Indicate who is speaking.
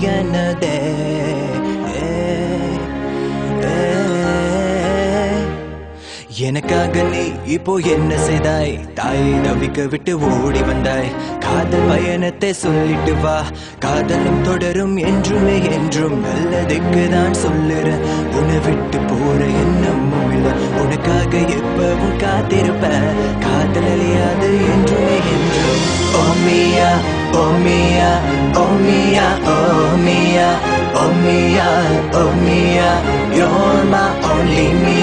Speaker 1: எனதே எனக்காக நீ இப்போ என்ன செய்தாய்? தாயை தவிக்க விட்டு ஓடி வந்தாய். காதல் பயணத்தை சொல்லிட்டு வா. காதலும் தொடரும் என்றுமே என்றும் நல்லதுக்கு தான் சொல்லுற உன்னை விட்டு போற எண்ணமும் இல்லை. உனக்காக எப்பவும் காத்திருப்ப oh Mia, oh Mia, oh Mia, oh Mia, oh Mia, you're my only Mia.